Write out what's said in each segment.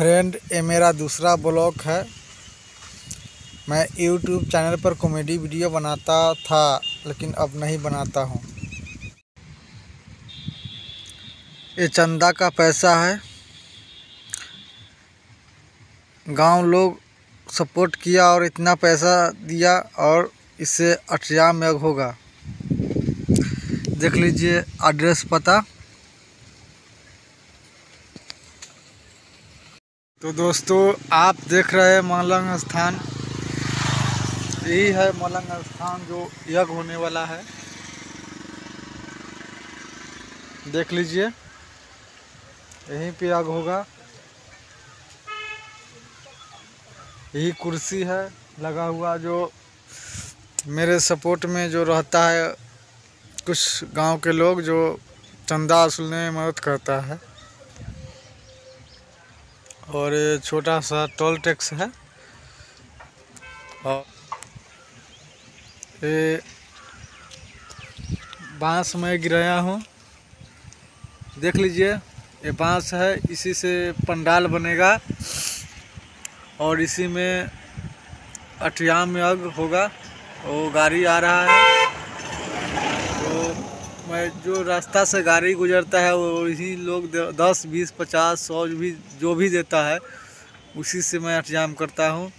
Friend, ये मेरा दूसरा ब्लॉग है। मैं यूट्यूब चैनल पर कॉमेडी वीडियो बनाता था, लेकिन अब नहीं बनाता हूँ। ये चंदा का पैसा है। गाँव लोग सपोर्ट किया और इतना पैसा दिया और इससे अठिया यज्ञ होगा। देख लीजिए एड्रेस पता। तो दोस्तों, आप देख रहे हैं मलंग स्थान। यही है मलंग स्थान जो यज्ञ होने वाला है। देख लीजिए, यहीं पे यज्ञ होगा। यही कुर्सी है लगा हुआ जो मेरे सपोर्ट में जो रहता है। कुछ गाँव के लोग जो चंदा वसूलने में मदद करता है। और ये छोटा सा टोल टैक्स है। और ये बाँस मैं गिराया हूँ। देख लीजिए, ये बाँस है, इसी से पंडाल बनेगा। और इसी में अठयाम यज्ञ होगा। वो गाड़ी आ रहा है। तो मैं जो रास्ता से गाड़ी गुजरता है, वो इसी लोग दस, बीस, पचास, सौ भी, जो भी देता है, उसी से मैं अठजाम करता हूँ।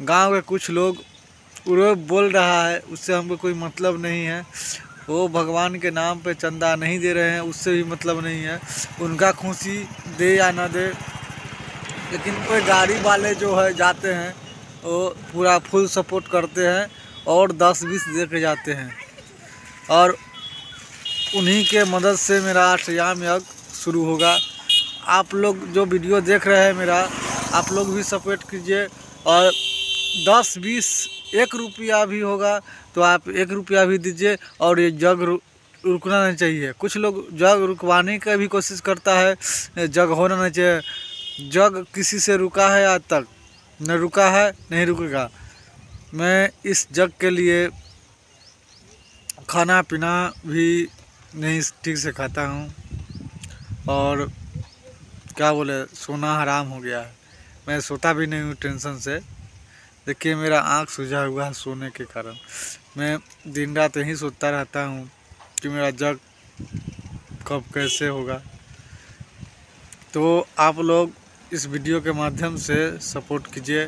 गाँव के कुछ लोग पूरे बोल रहा है, उससे हमको कोई मतलब नहीं है। वो भगवान के नाम पे चंदा नहीं दे रहे हैं, उससे भी मतलब नहीं है। उनका खुशी दे या ना दे, लेकिन कोई गाड़ी वाले जो है, जाते हैं, वो पूरा फुल सपोर्ट करते हैं और दस, बीस दे के जाते हैं। और उन्हीं के मदद से मेरा अष्टयाम यज्ञ शुरू होगा। आप लोग जो वीडियो देख रहे हैं मेरा, आप लोग भी सपोर्ट कीजिए और दस बीस एक रुपया भी होगा तो आप एक रुपया भी दीजिए और ये जग रुकना नहीं चाहिए। कुछ लोग जग रुकवाने का भी कोशिश करता है, जग होना नहीं चाहिए। जग किसी से रुका है आज तक? न रुका है, नहीं रुकेगा। मैं इस जग के लिए खाना पीना भी नहीं, ठीक से खाता हूँ। और क्या बोले, सोना हराम हो गया। है मैं सोता भी नहीं हूँ टेंशन से। देखिए, मेरा आँख सूझा हुआ है सोने के कारण। मैं दिन रात यहीं सोता रहता हूँ कि मेरा जग कब कैसे होगा। तो आप लोग इस वीडियो के माध्यम से सपोर्ट कीजिए।